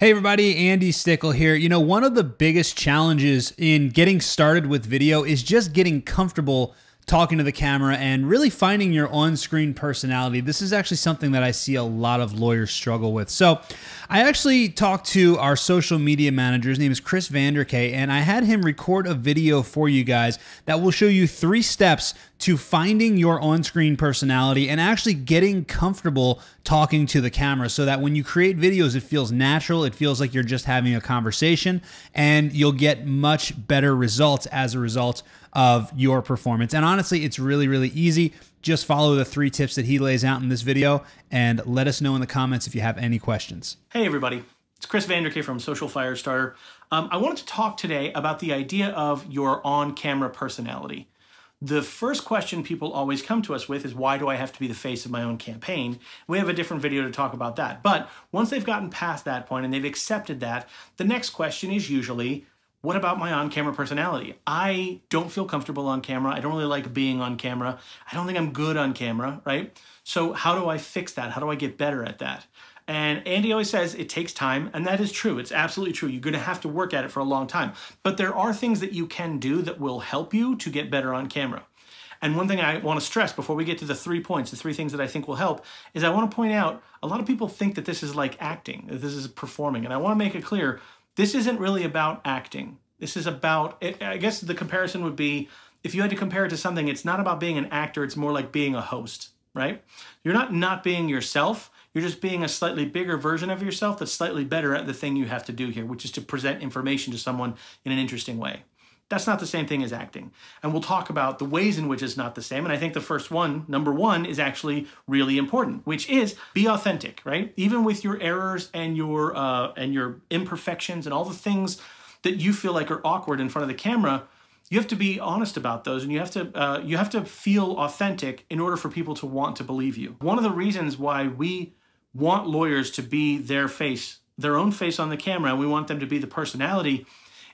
Hey everybody, Andy Stickel here. You know, one of the biggest challenges in getting started with video is just getting comfortable talking to the camera and really finding your on-screen personality. This is actually something that I see a lot of lawyers struggle with. So I actually talked to our social media manager. His name is Chris Vanderkay, and I had him record a video for you guys that will show you three steps to finding your on-screen personality and actually getting comfortable talking to the camera so that when you create videos it feels natural it feels like you're just having a conversation and you'll get much better results as a result of your performance and honestly it's really really easy just follow the three tips that he lays out in this video and let us know in the comments if you have any questions hey everybody it's Chris Vanderkay from Social Firestarter. Um, I wanted to talk today about the idea of your on-camera personality. The first question people always come to us with is why do I have to be the face of my own campaign? We have a different video to talk about that. But once they've gotten past that point and they've accepted that, the next question is usually, what about my on-camera personality? I don't feel comfortable on camera. I don't really like being on camera. I don't think I'm good on camera, right? So how do I fix that? How do I get better at that? And Andy always says it takes time, and that is true. It's absolutely true. You're going to have to work at it for a long time. But there are things that you can do that will help you to get better on camera. And one thing I want to stress before we get to the three points, the three things that I think will help, is I want to point out a lot of people think that this is like acting, that this is performing. And I want to make it clear this isn't really about acting. This is about, I guess the comparison would be if you had to compare it to something, it's not about being an actor, it's more like being a host, right? You're not not being yourself you're just being a slightly bigger version of yourself that's slightly better at the thing you have to do here, which is to present information to someone in an interesting way. That's not the same thing as acting. And we'll talk about the ways in which it's not the same. And I think the first one, number one, is actually really important, which is be authentic, right? Even with your errors and your uh, and your imperfections and all the things that you feel like are awkward in front of the camera, you have to be honest about those and you have to uh, you have to feel authentic in order for people to want to believe you. One of the reasons why we want lawyers to be their face, their own face on the camera, and we want them to be the personality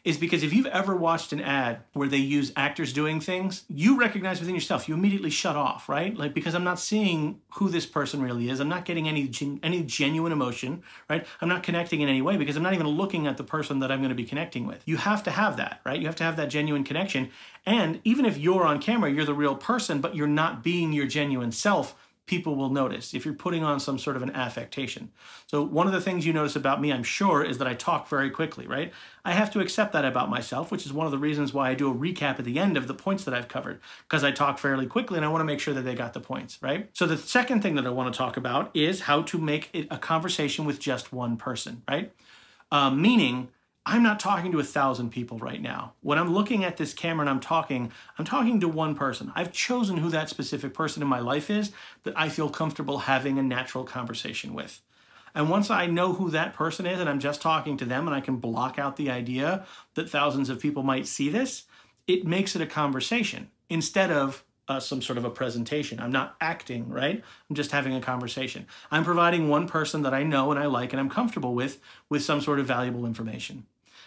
is because if you've ever watched an ad where they use actors doing things, you recognize within yourself, you immediately shut off, right? Like because I'm not seeing who this person really is. I'm not getting any any genuine emotion, right? I'm not connecting in any way because I'm not even looking at the person that I'm going to be connecting with. You have to have that, right? You have to have that genuine connection. And even if you're on camera, you're the real person, but you're not being your genuine self, people will notice if you're putting on some sort of an affectation. So one of the things you notice about me, I'm sure, is that I talk very quickly, right? I have to accept that about myself, which is one of the reasons why I do a recap at the end of the points that I've covered, because I talk fairly quickly and I want to make sure that they got the points, right? So the second thing that I want to talk about is how to make it a conversation with just one person, right? Uh, meaning, I'm not talking to a thousand people right now. When I'm looking at this camera and I'm talking, I'm talking to one person. I've chosen who that specific person in my life is that I feel comfortable having a natural conversation with. And once I know who that person is and I'm just talking to them and I can block out the idea that thousands of people might see this, it makes it a conversation instead of uh, some sort of a presentation. I'm not acting, right? I'm just having a conversation. I'm providing one person that I know and I like and I'm comfortable with with some sort of valuable information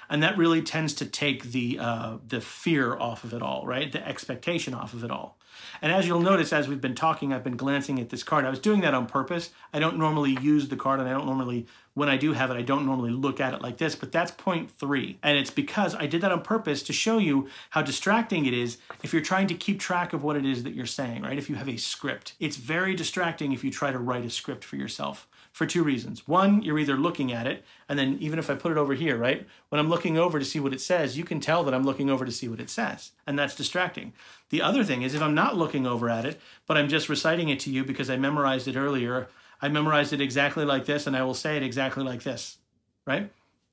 and that really tends to take the uh, the fear off of it all, right? The expectation off of it all. And as you'll notice, as we've been talking, I've been glancing at this card. I was doing that on purpose. I don't normally use the card, and I don't normally, when I do have it, I don't normally look at it like this, but that's point three. And it's because I did that on purpose to show you how distracting it is if you're trying to keep track of what it is that you're saying, right? If you have a script. It's very distracting if you try to write a script for yourself for two reasons. One, you're either looking at it, and then even if I put it over here, right? When I'm looking over to see what it says, you can tell that I'm looking over to see what it says, and that's distracting. The other thing is if I'm not looking over at it, but I'm just reciting it to you because I memorized it earlier, I memorized it exactly like this, and I will say it exactly like this, right?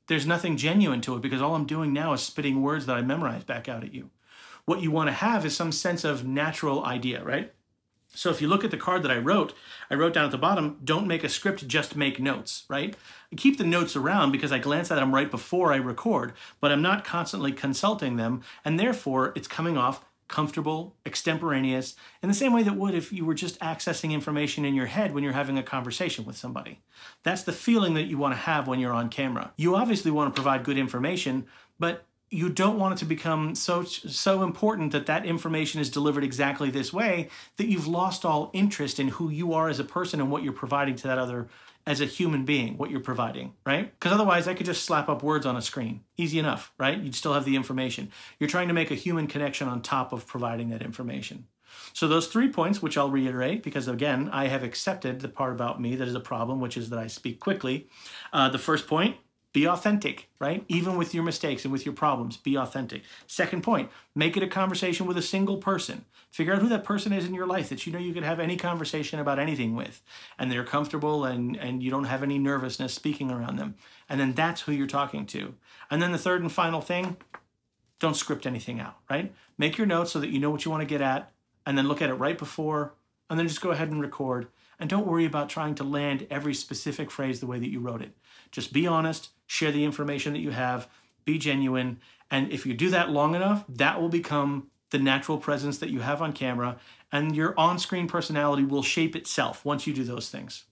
There's nothing genuine to it because all I'm doing now is spitting words that I memorized back out at you. What you want to have is some sense of natural idea, right? So if you look at the card that I wrote, I wrote down at the bottom, don't make a script, just make notes, right? I keep the notes around because I glance at them right before I record, but I'm not constantly consulting them, and therefore it's coming off comfortable, extemporaneous, in the same way that would if you were just accessing information in your head when you're having a conversation with somebody. That's the feeling that you want to have when you're on camera. You obviously want to provide good information, but you don't want it to become so so important that that information is delivered exactly this way that you've lost all interest in who you are as a person and what you're providing to that other as a human being what you're providing, right? Because otherwise, I could just slap up words on a screen. Easy enough, right? You'd still have the information. You're trying to make a human connection on top of providing that information. So, those three points, which I'll reiterate, because again, I have accepted the part about me that is a problem, which is that I speak quickly. Uh, the first point be authentic, right? Even with your mistakes and with your problems, be authentic. Second point, make it a conversation with a single person. Figure out who that person is in your life that you know you could have any conversation about anything with, and they're comfortable and, and you don't have any nervousness speaking around them. And then that's who you're talking to. And then the third and final thing, don't script anything out, right? Make your notes so that you know what you want to get at, and then look at it right before, and then just go ahead and record. And don't worry about trying to land every specific phrase the way that you wrote it. Just be honest, share the information that you have, be genuine. And if you do that long enough, that will become the natural presence that you have on camera, and your on screen personality will shape itself once you do those things.